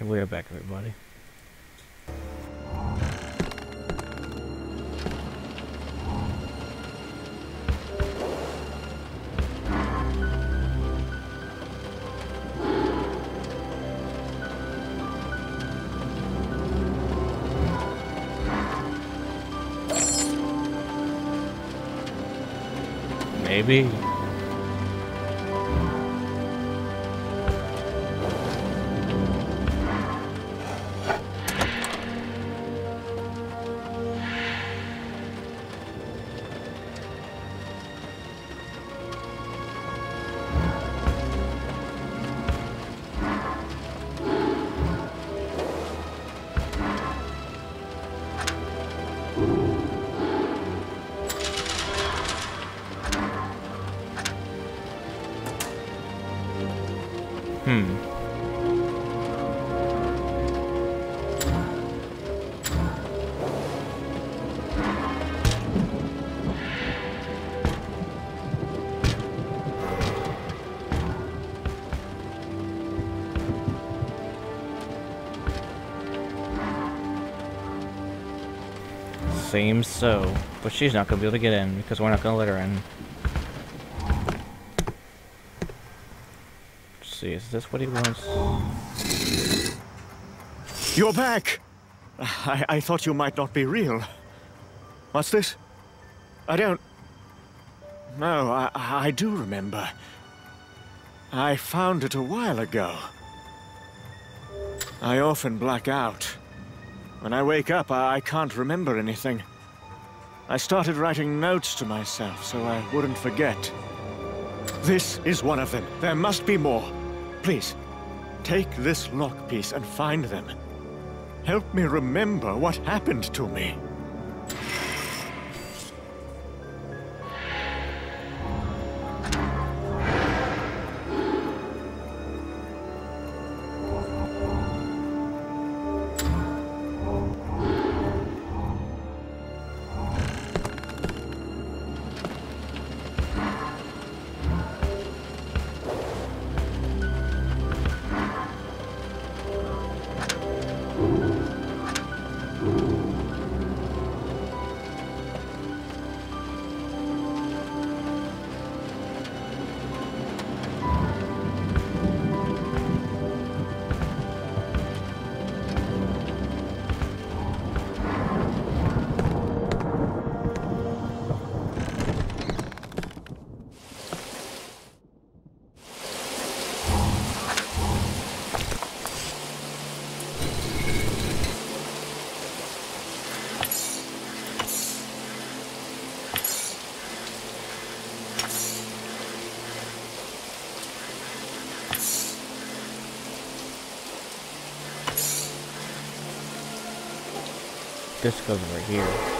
We are back, everybody. Maybe. Seems so. But she's not gonna be able to get in because we're not gonna let her in. Let's see, is this what he wants? You're back! I, I thought you might not be real. What's this? I don't... No, I, I do remember. I found it a while ago. I often black out. When I wake up, I, I can't remember anything. I started writing notes to myself so I wouldn't forget. This is one of them. There must be more. Please, take this lock piece and find them. Help me remember what happened to me. This goes over here.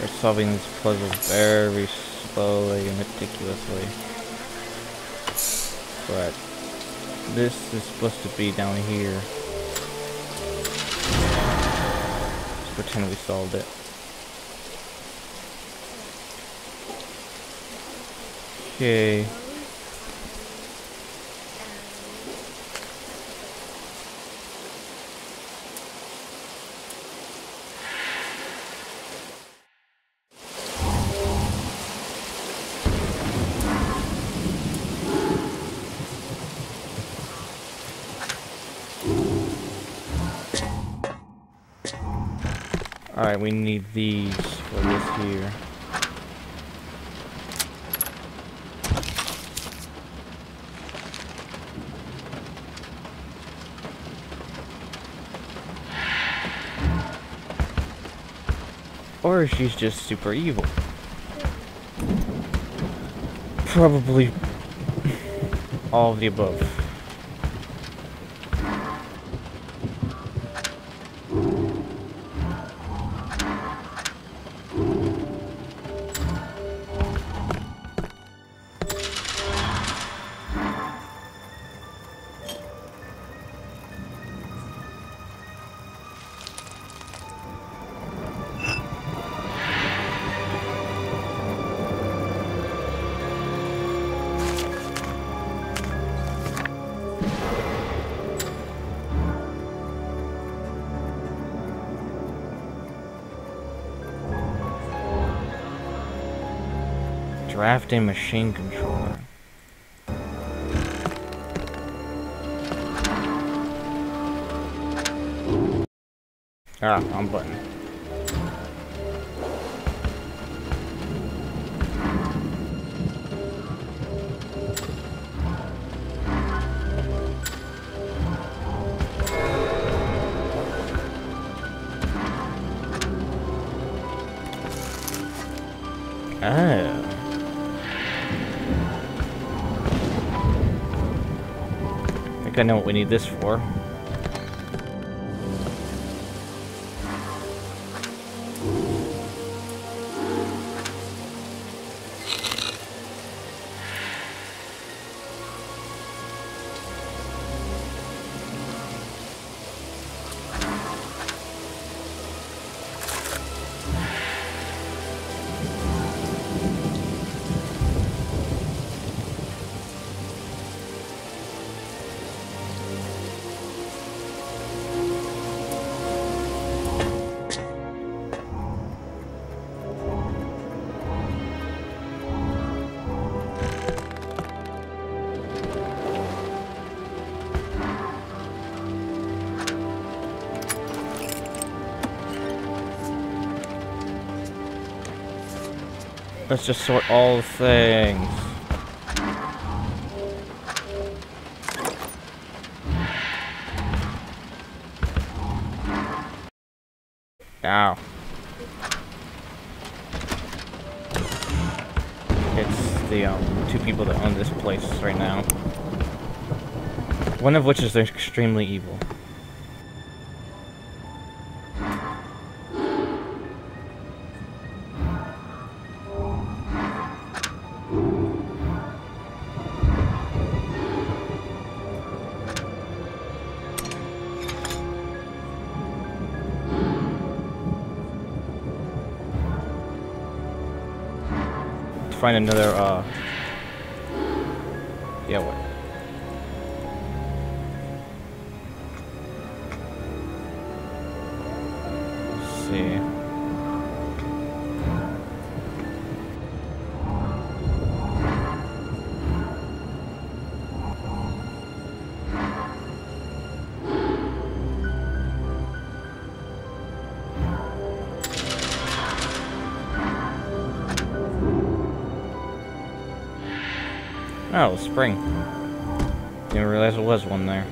We're solving this puzzle very slowly and meticulously. But this is supposed to be down here. Let's pretend we solved it. Okay. Alright, we need these for this here. Or she's just super evil. Probably all of the above. Drafting machine controller. Ah, wrong button. Think I know what we need this for. Let's just sort all the things. Ow. It's the um, two people that own this place right now. One of which is extremely evil. Find another, uh... Yeah, what? Let's see. Oh, spring. Didn't realize there was one there.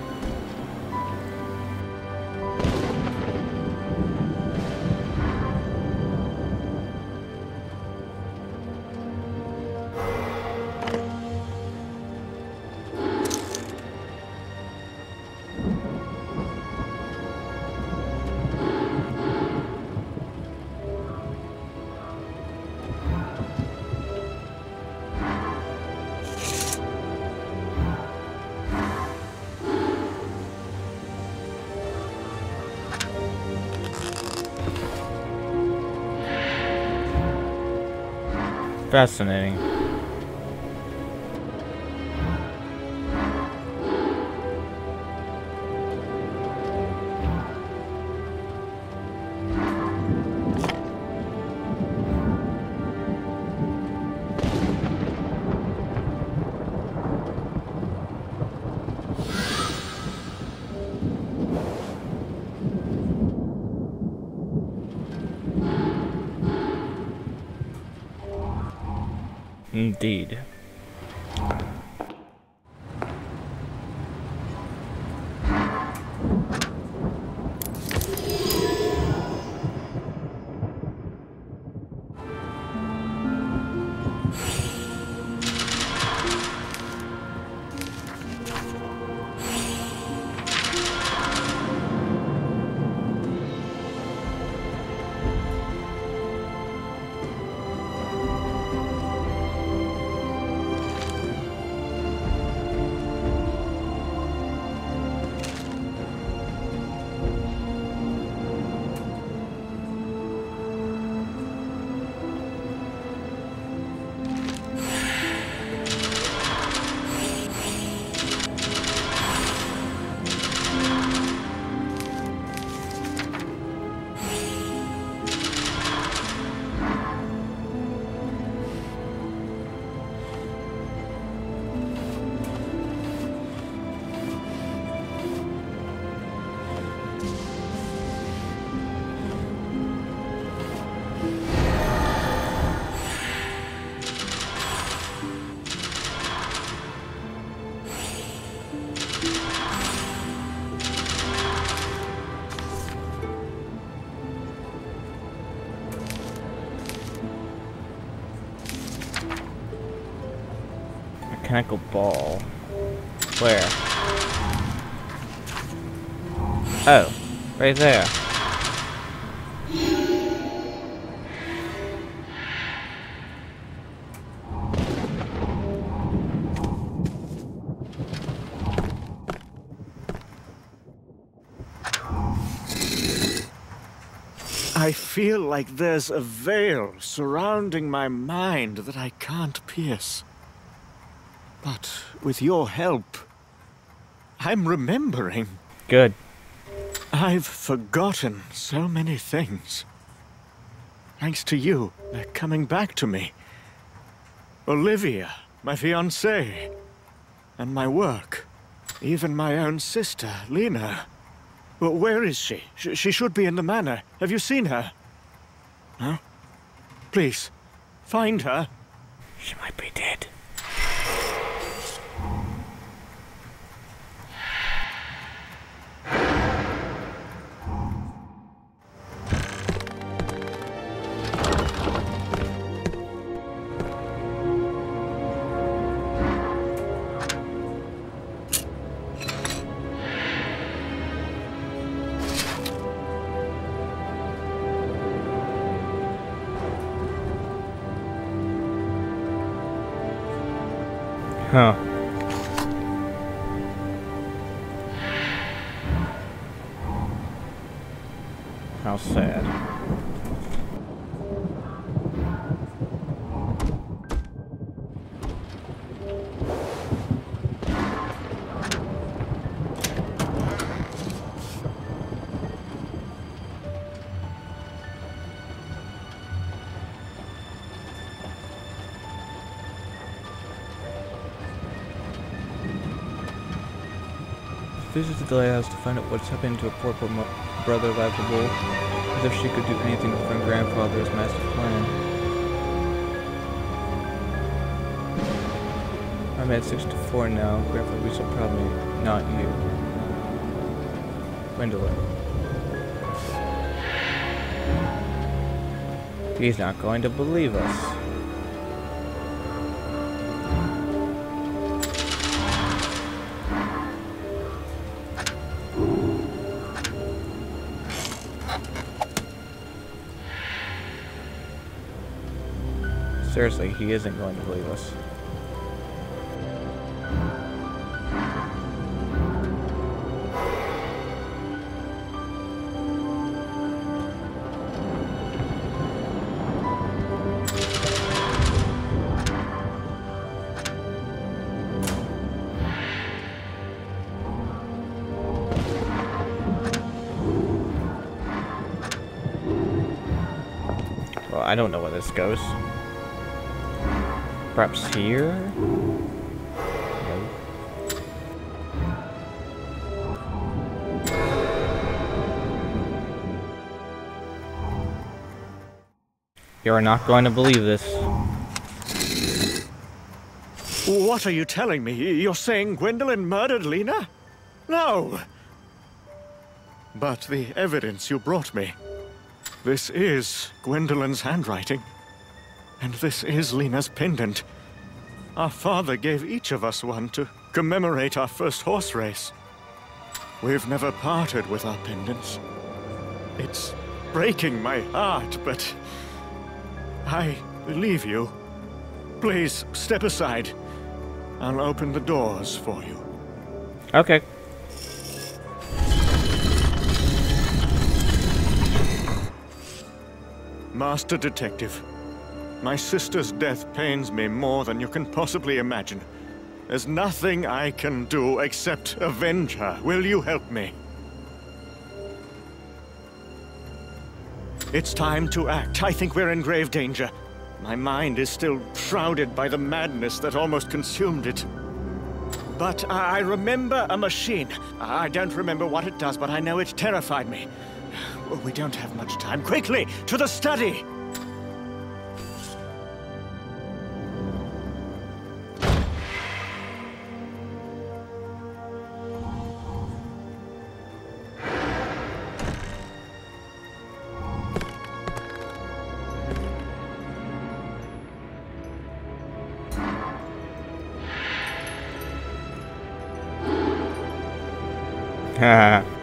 Fascinating. Indeed. Mechanical ball. Where? Oh, right there. I feel like there's a veil surrounding my mind that I can't pierce. But with your help, I'm remembering. Good. I've forgotten so many things. Thanks to you, they're coming back to me. Olivia, my fiancée, and my work. Even my own sister, Lena. But where is she? Sh she should be in the manor. Have you seen her? No? Please, find her. She might be dead. Huh. Visit the lighthouse to find out what's happening to a poor, poor brother Laughable, as if she could do anything to prevent grandfather's master plan. I'm at 64 now. Grandfather will be so proud of me. Not you. Gwendolyn. He's not going to believe us. Seriously, he isn't going to believe us. I don't know where this goes. Perhaps here? No. You are not going to believe this. What are you telling me? You're saying Gwendolyn murdered Lena? No! But the evidence you brought me. This is Gwendolyn's handwriting. And this is Lena's pendant. Our father gave each of us one to commemorate our first horse race. We've never parted with our pendants. It's breaking my heart, but I believe you. Please, step aside. I'll open the doors for you. Okay. Master Detective, my sister's death pains me more than you can possibly imagine. There's nothing I can do except avenge her. Will you help me? It's time to act. I think we're in grave danger. My mind is still shrouded by the madness that almost consumed it. But I remember a machine. I don't remember what it does, but I know it terrified me. We don't have much time. Quickly, to the study! Haha.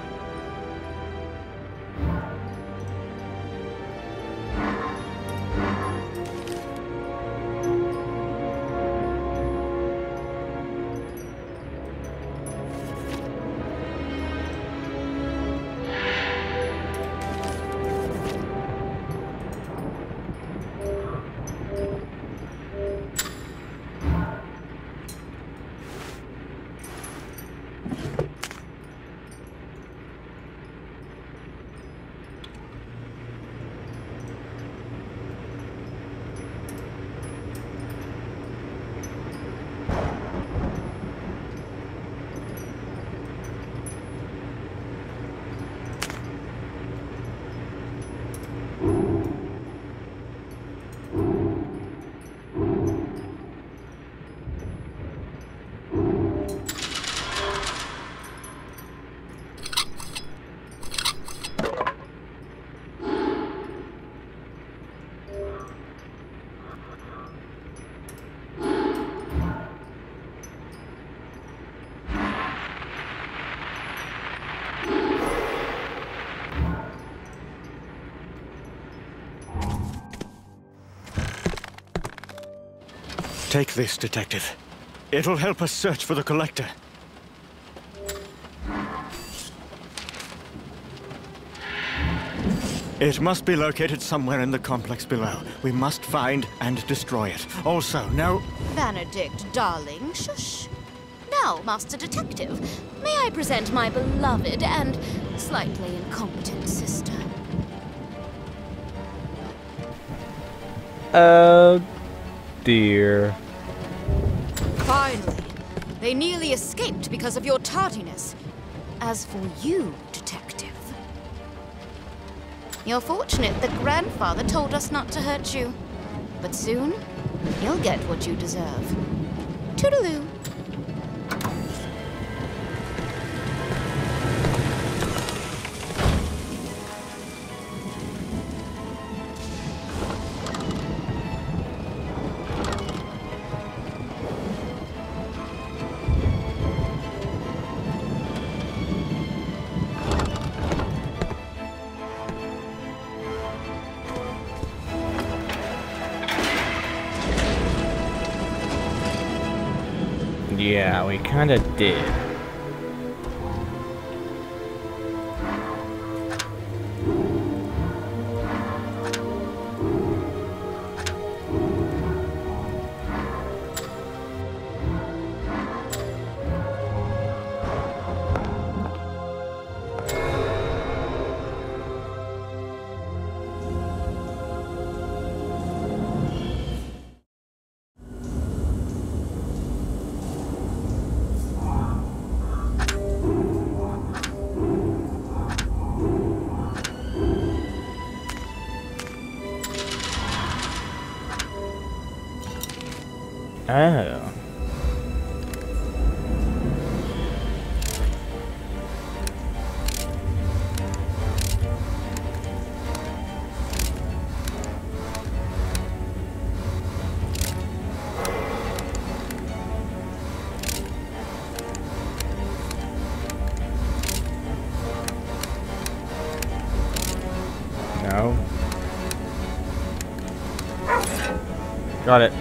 Take this, Detective. It'll help us search for the Collector. It must be located somewhere in the complex below. We must find and destroy it. Also, no... Benedict, darling, shush. Now, Master Detective, may I present my beloved and slightly incompetent sister? Oh dear. Finally, they nearly escaped because of your tardiness. As for you, Detective, you're fortunate that Grandfather told us not to hurt you. But soon, you'll get what you deserve. Toodaloo. Yeah, we kinda did. Oh. Got it.